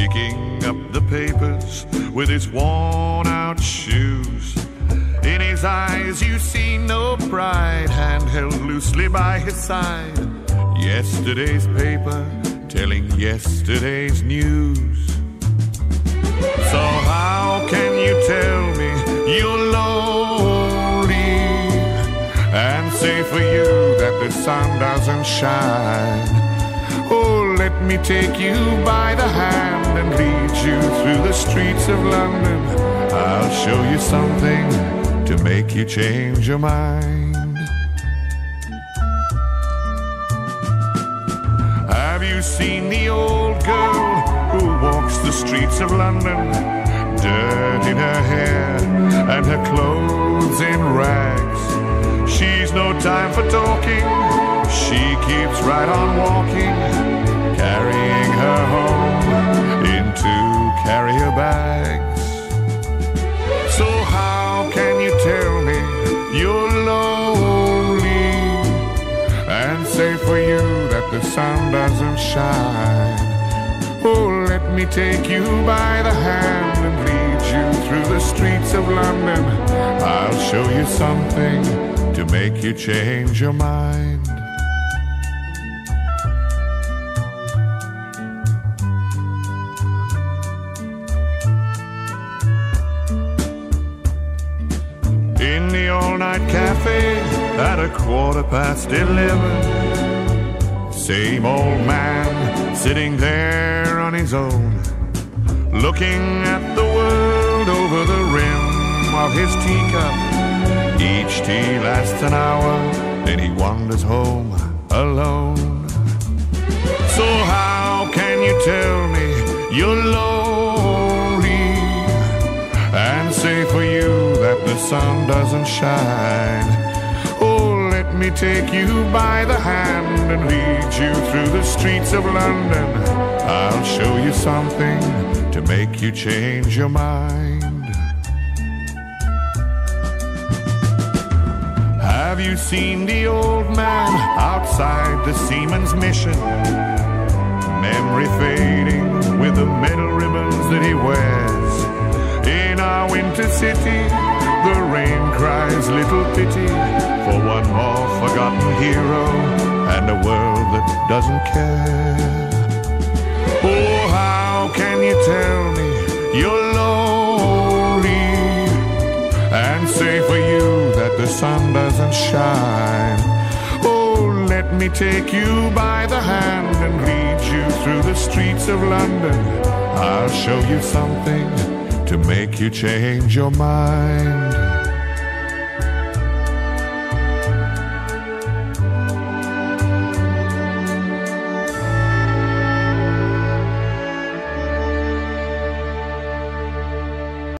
Kicking up the papers with his worn out shoes. In his eyes, you see no pride, hand held loosely by his side. Yesterday's paper telling yesterday's news. So, how can you tell me you're lonely and say for you that the sun doesn't shine? Me take you by the hand and lead you through the streets of London. I'll show you something to make you change your mind. Have you seen the old girl who walks the streets of London? Dirt in her hair and her clothes in rags. She's no time for talking, she keeps right on walking, her home in two carrier bags. So, how can you tell me you're lonely and say for you that the sun doesn't shine? Oh, let me take you by the hand and lead you through the streets of London. I'll show you something to make you change your mind. In the all night cafe at a quarter past eleven. Same old man sitting there on his own, looking at the world over the rim of his teacup. Each tea lasts an hour, then he wanders home alone. So, how can you tell me you're lonely and say for you sun doesn't shine? Oh, let me take you by the hand and lead you through the streets of London. I'll show you something to make you change your mind. Have you seen the old man outside the Seaman's Mission? Memory fading with the metal ribbons that he wears. In our winter city, forgotten hero and a world that doesn't care. Oh, how can you tell me you're lonely and say for you that the sun doesn't shine? Oh, let me take you by the hand and lead you through the streets of London. I'll show you something to make you change your mind.